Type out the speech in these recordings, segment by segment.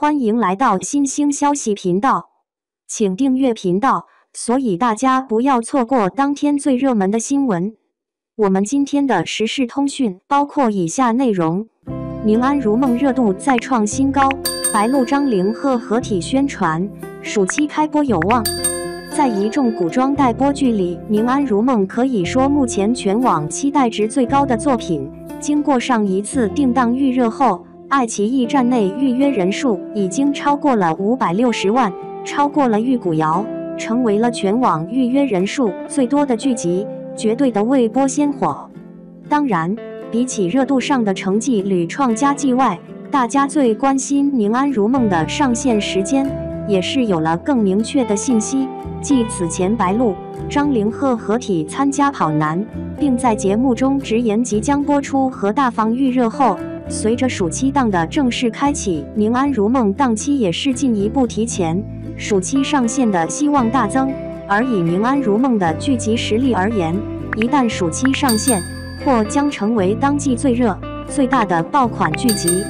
欢迎来到新兴消息频道，请订阅频道，所以大家不要错过当天最热门的新闻。我们今天的时事通讯包括以下内容：宁安如梦热度再创新高，白鹿张凌赫合体宣传，暑期开播有望。在一众古装待播剧里，《宁安如梦》可以说目前全网期待值最高的作品。经过上一次定档预热后，爱奇艺站内预约人数已经超过了五百六十万，超过了《玉骨遥》，成为了全网预约人数最多的剧集，绝对的未播先火。当然，比起热度上的成绩屡创佳绩外，大家最关心《宁安如梦》的上线时间，也是有了更明确的信息。继此前白鹿、张凌赫合体参加《跑男》，并在节目中直言即将播出和大方预热后。随着暑期档的正式开启，《宁安如梦》档期也是进一步提前，暑期上线的希望大增。而以《宁安如梦》的剧集实力而言，一旦暑期上线，或将成为当季最热、最大的爆款剧集。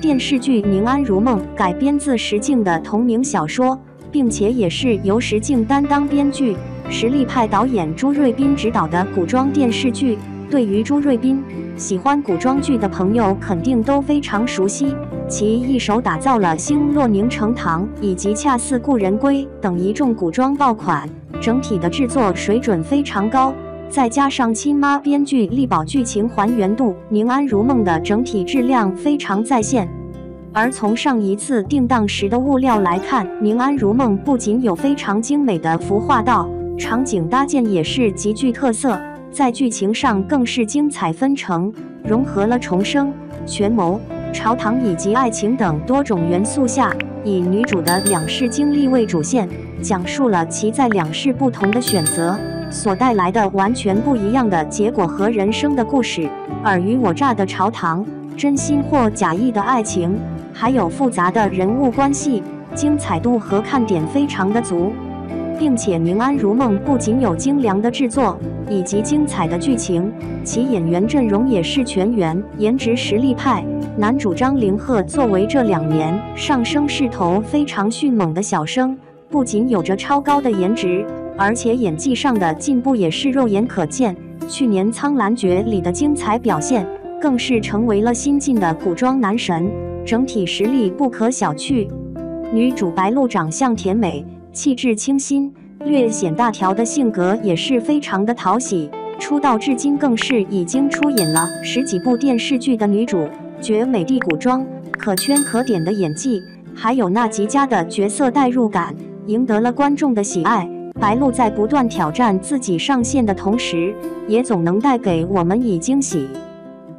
电视剧《宁安如梦》改编自石敬的同名小说，并且也是由石敬担当编剧、实力派导演朱瑞斌执导的古装电视剧。对于朱瑞斌，喜欢古装剧的朋友肯定都非常熟悉。其一手打造了《星落凝成糖》以及《恰似故人归》等一众古装爆款，整体的制作水准非常高。再加上亲妈编剧力保剧情还原度，《宁安如梦》的整体质量非常在线。而从上一次定档时的物料来看，《宁安如梦》不仅有非常精美的服化道，场景搭建也是极具特色。在剧情上更是精彩纷呈，融合了重生、权谋、朝堂以及爱情等多种元素下，以女主的两世经历为主线，讲述了其在两世不同的选择所带来的完全不一样的结果和人生的故事。尔虞我诈的朝堂，真心或假意的爱情，还有复杂的人物关系，精彩度和看点非常的足。并且，《宁安如梦》不仅有精良的制作以及精彩的剧情，其演员阵容也是全员颜值实力派。男主张凌赫作为这两年上升势头非常迅猛的小生，不仅有着超高的颜值，而且演技上的进步也是肉眼可见。去年《苍兰诀》里的精彩表现，更是成为了新晋的古装男神，整体实力不可小觑。女主白鹿长相甜美。气质清新、略显大条的性格也是非常的讨喜。出道至今更是已经出演了十几部电视剧的女主，绝美的古装、可圈可点的演技，还有那极佳的角色代入感，赢得了观众的喜爱。白鹿在不断挑战自己上线的同时，也总能带给我们以惊喜。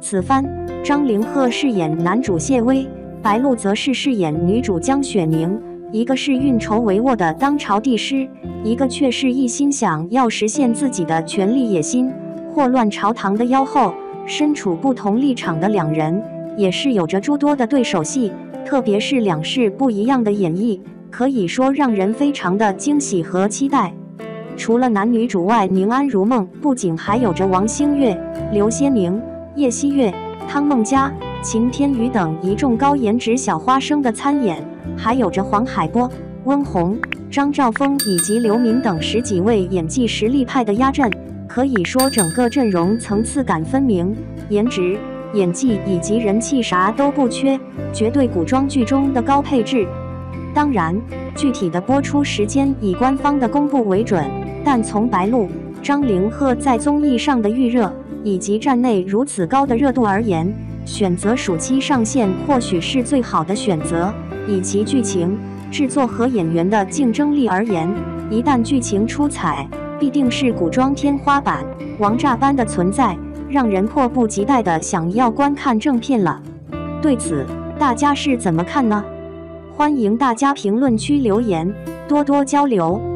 此番张凌赫饰演男主谢威，白鹿则是饰演女主江雪宁。一个是运筹帷幄的当朝帝师，一个却是一心想要实现自己的权力野心，祸乱朝堂的妖后。身处不同立场的两人，也是有着诸多的对手戏，特别是两世不一样的演绎，可以说让人非常的惊喜和期待。除了男女主外，《宁安如梦》不仅还有着王星越、刘些宁、叶希月、汤梦佳、秦天宇等一众高颜值小花生的参演。还有着黄海波、温虹、张兆峰以及刘敏等十几位演技实力派的压阵，可以说整个阵容层次感分明，颜值、演技以及人气啥都不缺，绝对古装剧中的高配置。当然，具体的播出时间以官方的公布为准，但从白鹿、张凌赫在综艺上的预热以及站内如此高的热度而言，选择暑期上线或许是最好的选择。以其剧情、制作和演员的竞争力而言，一旦剧情出彩，必定是古装天花板、王炸般的存在，让人迫不及待的想要观看正片了。对此，大家是怎么看呢？欢迎大家评论区留言，多多交流。